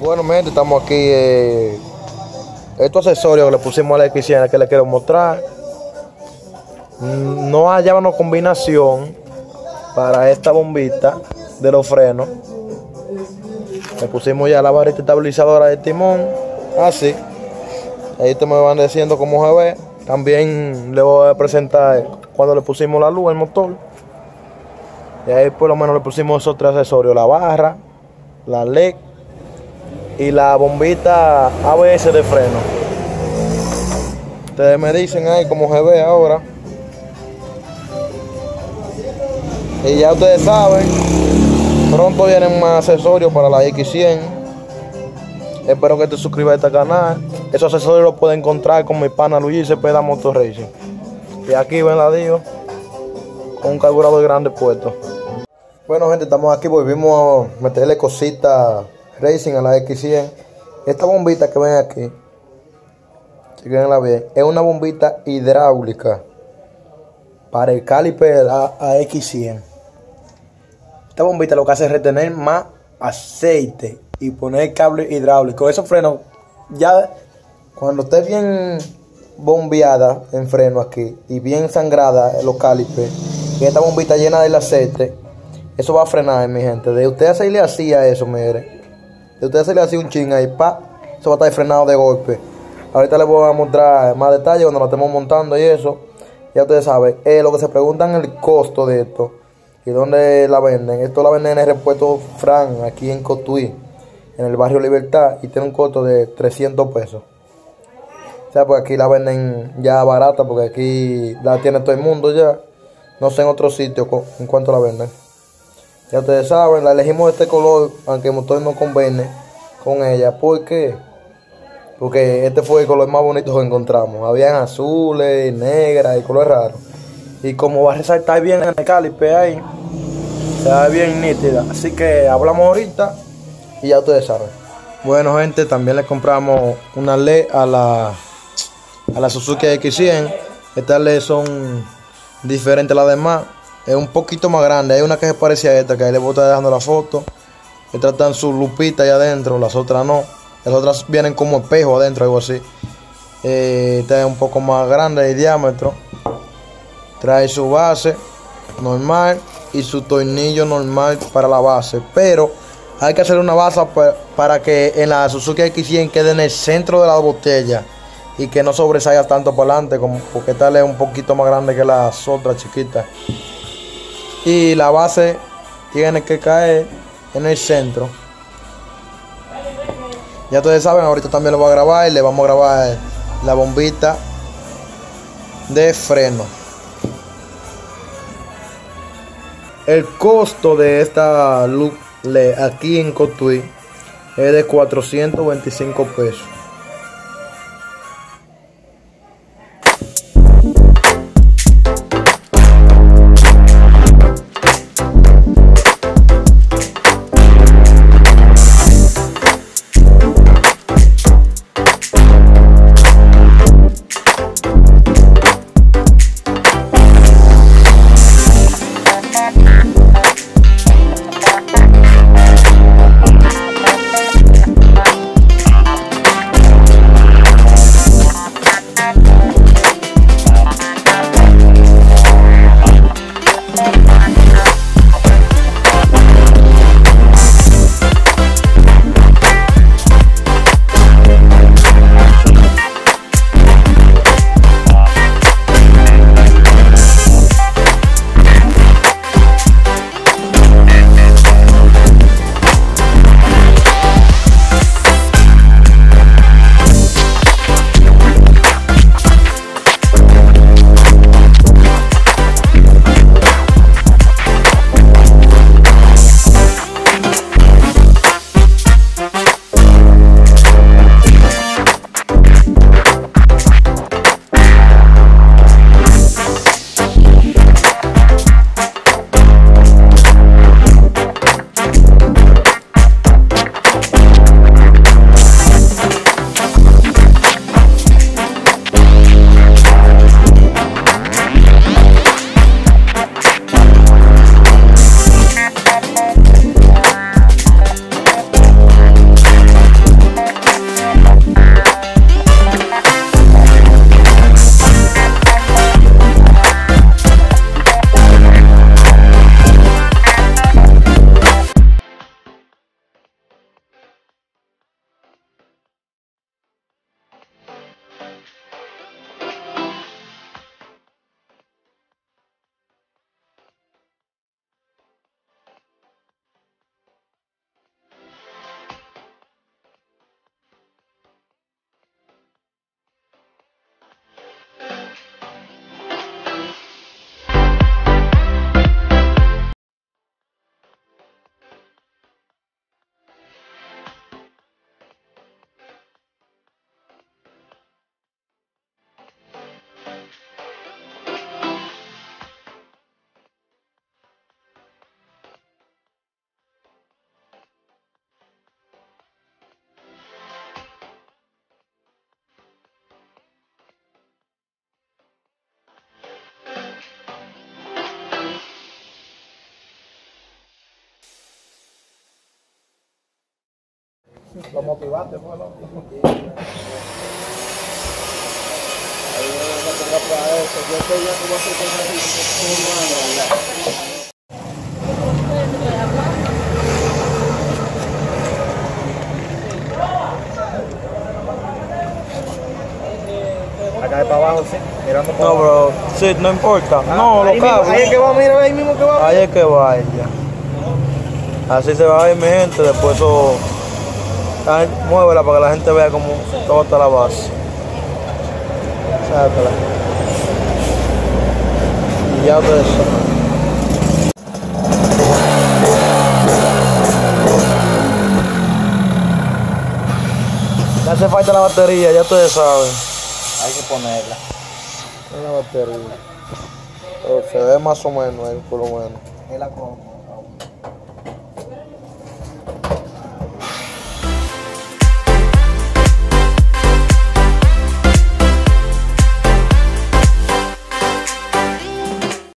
Bueno, gente, estamos aquí. Eh, estos accesorios que le pusimos a la X100 que les quiero mostrar. Mm, No hallábamos combinación para esta bombita de los frenos. Le pusimos ya la barrita estabilizadora de timón. Así. Ahí te me van diciendo cómo se ve. También le voy a presentar cuando le pusimos la luz al motor. Y ahí por lo menos le pusimos esos tres accesorios. La barra, la LED y la bombita ABS de freno. Ustedes me dicen ahí cómo se ve ahora. Y ya ustedes saben, pronto vienen más accesorios para la X100. Espero que te suscribas a este canal. Esos accesorios los pueden encontrar con mi pana Luis Cepeda Motor Racing. Y aquí ven la Dio con un carburador grande puesto. Bueno gente, estamos aquí, volvimos a meterle cositas Racing a la X100. Esta bombita que ven aquí, chequenla bien, es una bombita hidráulica para el caliper a, a X100. Esta bombita lo que hace es retener más aceite y poner cable hidráulico. Esos frenos, ya cuando esté bien bombeada en freno aquí y bien sangrada los calipers, y esta bombita llena del aceite, eso va a frenar, mi gente. De usted hacerle así a eso, mire. De usted hacerle así un ching ahí, pa, eso va a estar frenado de golpe. Ahorita les voy a mostrar más detalles cuando lo estemos montando y eso. Ya ustedes saben, eh, lo que se preguntan el costo de esto y dónde la venden. Esto la venden en el repuesto Fran, aquí en Cotuí, en el barrio Libertad, y tiene un costo de 300 pesos. O sea, pues aquí la venden ya barata, porque aquí la tiene todo el mundo ya. No sé en otro sitio co- en cuánto la venden. Ya ustedes saben, la elegimos este color, aunque el motor no conviene con ella. ¿Por qué? Porque este fue el color más bonito que encontramos. Habían azules, negras y colores raros. Y como va a resaltar bien en el caliper ahí, se ve bien nítida. Así que hablamos ahorita y ya ustedes saben. Bueno gente, también le compramos una LED a la, a la Suzuki X100. Estas LED son diferentes a las demás. Es un poquito más grande. Hay una que se parece a esta, que ahí le voy a estar dejando la foto. Estas están su lupita ahí adentro, las otras no. Las otras vienen como espejo adentro, algo así. Eh, es un poco más grande de diámetro. Trae su base normal y su tornillo normal para la base. Pero hay que hacer una base pa- para que en la Suzuki X100 quede en el centro de la botella y que no sobresalga tanto para adelante, como porque tal es un poquito más grande que las otras chiquitas. Y la base tiene que caer en el centro. Ya ustedes saben, ahorita también lo voy a grabar y le vamos a grabar la bombita de freno. El costo de esta luz aquí en Cotuí es de 425 pesos. Lo motivaste, fue eso. Yo estoy ya como hacer cosas así, para abajo, sí. Mirando para No, pero sí, no importa. Ah, no, lo cago. Ahí es que va, mira, ahí mismo que va. Ahí es que vaya. Así se va a ir mi gente, después eso. Ay, Muévela para que la gente vea cómo todo está la base. Sácala. Y ya ustedes saben. Le hace falta la batería, ya ustedes saben. Hay que ponerla. La batería. Pero se ve más o menos ahí, por lo menos. Es la.